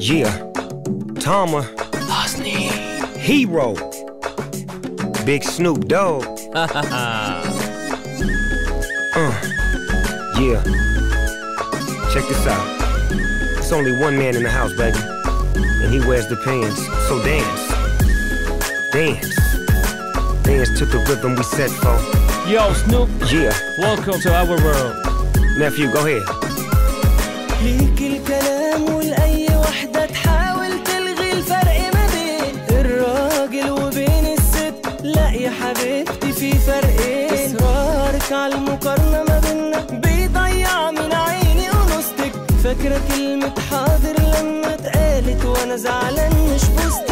Yeah, Tamer, Hosny. Hero, Big Snoop Dogg. uh, yeah. Check this out. It's only one man in the house, baby, and he wears the pants. So dance, dance, dance to the rhythm we set for. Yo, Snoop, Yeah, welcome to our world. nephew, go ahead. على المقارنة ما بينا بيضيع من عيني ونصتك فاكرة كلمة حاضر لما اتقالت وأنا زعلان مش بوستك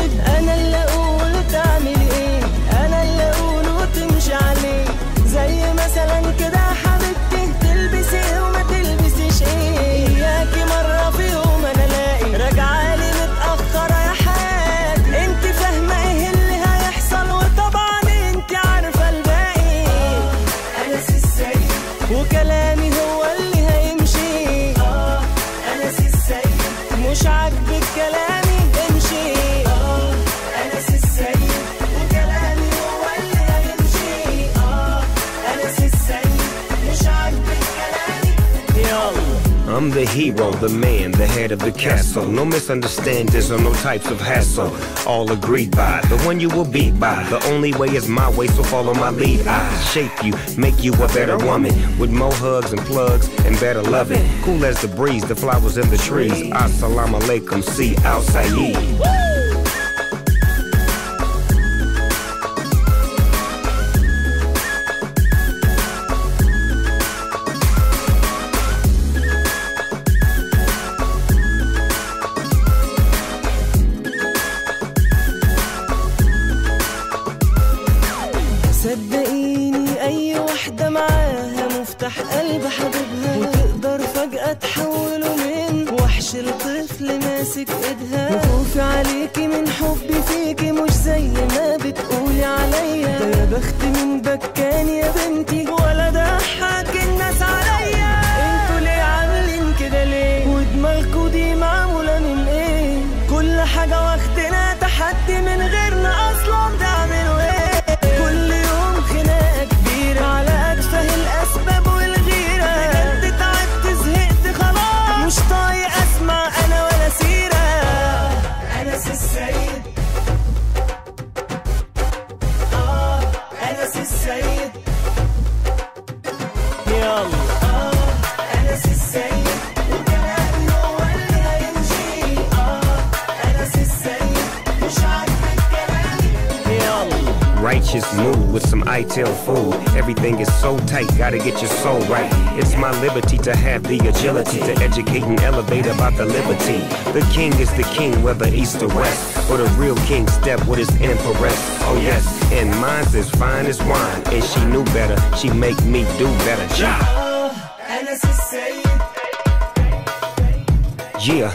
وكلامي هو اللي هيمشي. آه أنا سي السيد مش عاجبك كلامي I'm the hero, the man, the head of the castle. No misunderstandings or no types of hassle. All agreed by the one you will beat by. The only way is my way, so follow my lead. I shape you, make you a better woman. With more hugs and plugs and better loving. Cool as the breeze, the flowers in the trees. Assalamu alaikum, see al Saeed. مفتاح قلب حبيبها وتقدر فجأة تحوله من وحش لطفل ماسك إيدها. وخوفي عليكي من حبي فيكي مش زي ما بتقولي عليا. ده يا بخت من بكان match his mood with some ital food. Everything is so tight, gotta get your soul right. It's my liberty to have the agility to educate and elevate about the liberty. The king is the king, whether east or west, or the real king step with his empress. Oh yes, and mine's as fine as wine, and she knew better. She make me do better. Yeah. Yeah.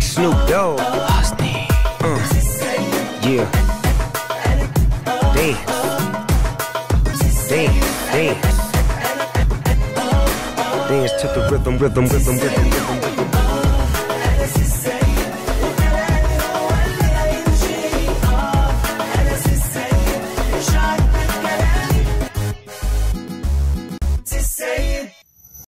Snoop Dogg. Yeah. Damn. Damn. Damn. Dance to the rhythm, rhythm, rhythm, rhythm, rhythm. rhythm.